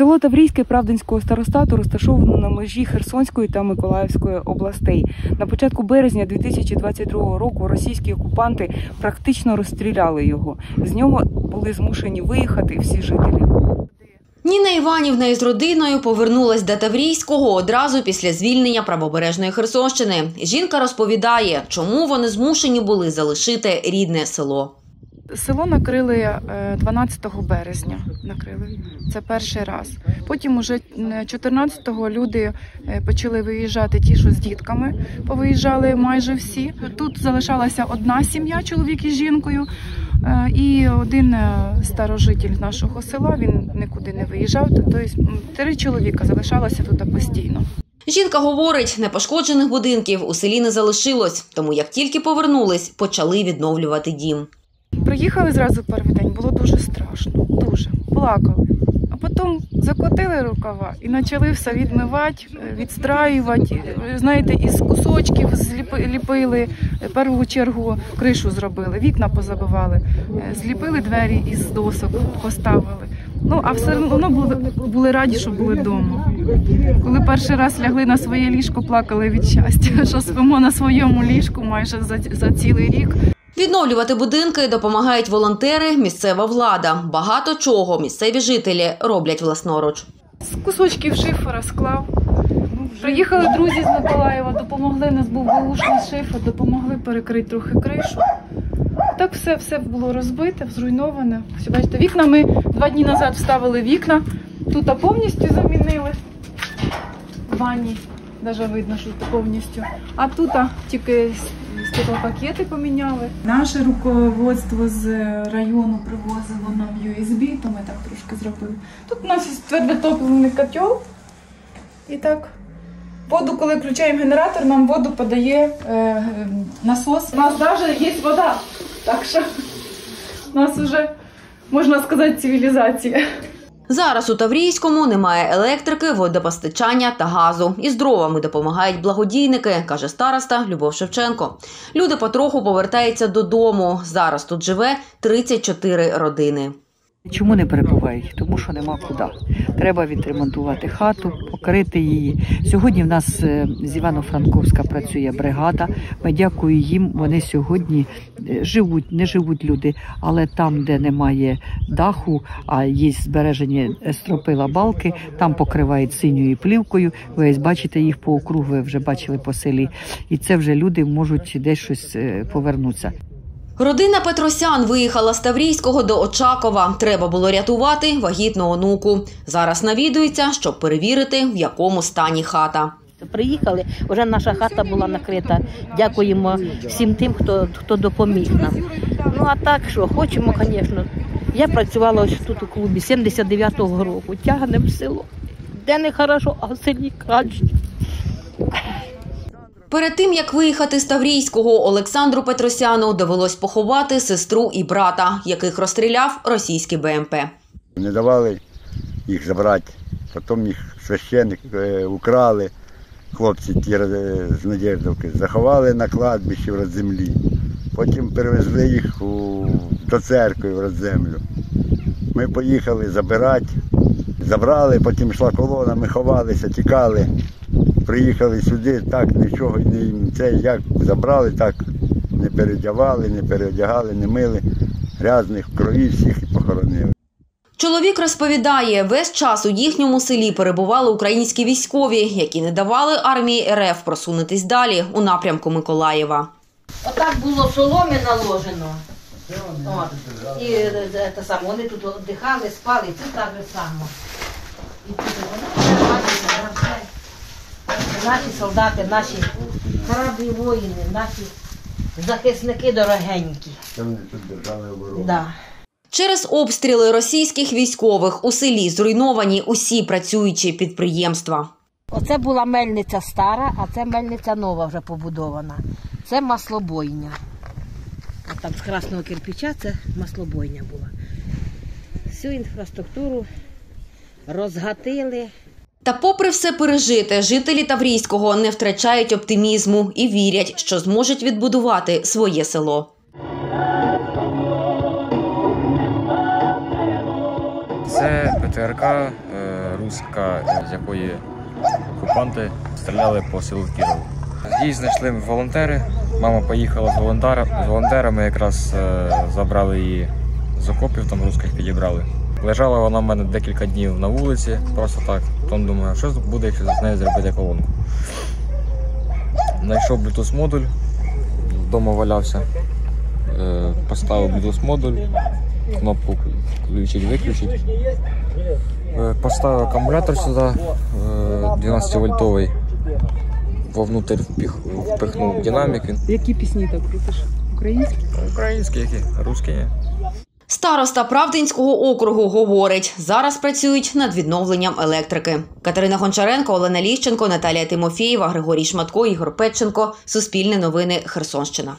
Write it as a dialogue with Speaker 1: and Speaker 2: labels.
Speaker 1: Село Таврійське Правдинського старостату розташовано на межі Херсонської та Миколаївської областей. На початку березня 2022 року російські окупанти практично розстріляли його. З нього були змушені виїхати всі жителі.
Speaker 2: Ніна Іванівна із родиною повернулась до Таврійського одразу після звільнення правобережної Херсонщини. Жінка розповідає, чому вони змушені були залишити рідне село.
Speaker 1: Село накрили е, 12 березня. Накрили це перший раз. Потім уже 14-го люди е, почали виїжджати. Ті, що з дітками повиїжджали майже всі. Тут залишалася одна сім'я, чоловік із жінкою. е, І один е, старожитель нашого села він нікуди не виїжджав. Тобто три чоловіка залишалося тут постійно.
Speaker 2: Жінка говорить, непошкоджених будинків у селі не залишилось, тому як тільки повернулись, почали відновлювати дім.
Speaker 1: Приїхали зразу перший день, було дуже страшно, дуже плакали. А потім закотили рукава і почали все відмивати, е, відстраювати. Е, Знаєте, із кусочків зліпи- ліпили, е, першу чергу кришу зробили, вікна позабивали, зліпили двері із досок, поставили. Ну, а все одно були, були раді, що були вдома. Коли перший раз лягли на своє ліжко, плакали від щастя, що спимо на своєму ліжку майже за, за цілий рік.
Speaker 2: Відновлювати будинки допомагають волонтери, місцева влада. Багато чого місцеві жителі роблять власноруч.
Speaker 1: З кусочків шифера склав. Приїхали друзі з Миколаєва, допомогли. У нас був вилушний шифер, допомогли перекрити трохи кришу. Так все, все було розбите, зруйноване. Ось, бачите, вікна ми два дні назад вставили вікна. Тут повністю замінили. В ванні. Навіть видно, що повністю. А тут тільки стеклопакети поміняли. Наше руководство з району привозило нам USB, то ми так трошки зробили. Тут у нас є твердотопливний котел. І так. Воду, коли включаємо генератор, нам воду подає е, е, насос. У нас навіть є вода. Так що у нас вже, можна сказати, цивілізація.
Speaker 2: Зараз у Таврійському немає електрики, водопостачання та газу. Із дровами допомагають благодійники, каже староста Любов Шевченко. Люди потроху повертаються додому. Зараз тут живе 34 родини.
Speaker 3: Чому не перебувають? Тому що нема куди. Треба відремонтувати хату, покрити її. Сьогодні в нас е, з Івано-Франковська працює бригада. Ми дякую їм. Вони сьогодні е, живуть, не живуть люди, але там, де немає даху, а є збережені е, стропила балки, там покривають синьою плівкою. Ви ось бачите їх по округу, ви вже бачили по селі. І це вже люди можуть десь щось повернутися.
Speaker 2: Родина Петросян виїхала з Таврійського до Очакова. Треба було рятувати вагітну онуку. Зараз навідується, щоб перевірити, в якому стані хата.
Speaker 4: Приїхали, вже наша хата була накрита. Дякуємо всім тим, хто, хто допоміг нам. Ну а так що, хочемо, звісно. Я працювала ось тут у клубі 79-го року. Тягнемо село. Де не хорошо, а в селі краще.
Speaker 2: Перед тим як виїхати з Таврійського, Олександру Петросяну довелось поховати сестру і брата, яких розстріляв російський БМП.
Speaker 5: Не давали їх забрати. Потім їх священник е, украли, хлопці ті е, з Надєждовки, заховали на кладбищі в землі. Потім перевезли їх у, до церкви в родземлю. Ми поїхали забирати, забрали, потім йшла колона, ми ховалися, тікали. Приїхали сюди, так нічого не їм це як забрали, так не передягали, не переодягали, не мили. Грязних крові всіх і похоронили.
Speaker 2: Чоловік розповідає, весь час у їхньому селі перебували українські військові, які не давали армії РФ просунутись далі у напрямку Миколаєва.
Speaker 4: Отак було соломі наложено. От. І е, е, саме, вони тут віддихали, спали, і тут так само. І тут вони перебачили, на все. Наші солдати, наші храбрі воїни, наші захисники дорогенькі.
Speaker 5: Вони тут держали оборону.
Speaker 4: Да.
Speaker 2: Через обстріли російських військових у селі зруйновані усі працюючі підприємства.
Speaker 4: Оце була мельниця стара, а це мельниця нова вже побудована. Це маслобойня. А там з красного кирпича це маслобойня була. Всю інфраструктуру розгатили.
Speaker 2: Та, попри все пережите, жителі Таврійського не втрачають оптимізму і вірять, що зможуть відбудувати своє село.
Speaker 6: Це ПТРК е, руська, з якої окупанти стріляли по селу Кірову. Її знайшли волонтери. Мама поїхала з, волонтера, з волонтерами, якраз е, забрали її з окопів, там русських підібрали. Лежала вона в мене декілька днів на вулиці, просто так. Потім думаю, що буде, якщо з нею зробити колонку. Знайшов Bluetooth модуль, вдома валявся. Е, Поставив Bluetooth модуль, кнопку включить, виключить. Е, Поставив акумулятор сюди е, 12 вольтовий. Вовнутрь впихнув динамік.
Speaker 7: Які пісні так крутиш? Українські?
Speaker 6: український, які, русський ні.
Speaker 2: Староста Правдинського округу говорить, зараз працюють над відновленням електрики. Катерина Гончаренко, Олена Ліщенко, Наталія Тимофєєва, Григорій Шматко, Ігор Петченко. Суспільне новини Херсонщина.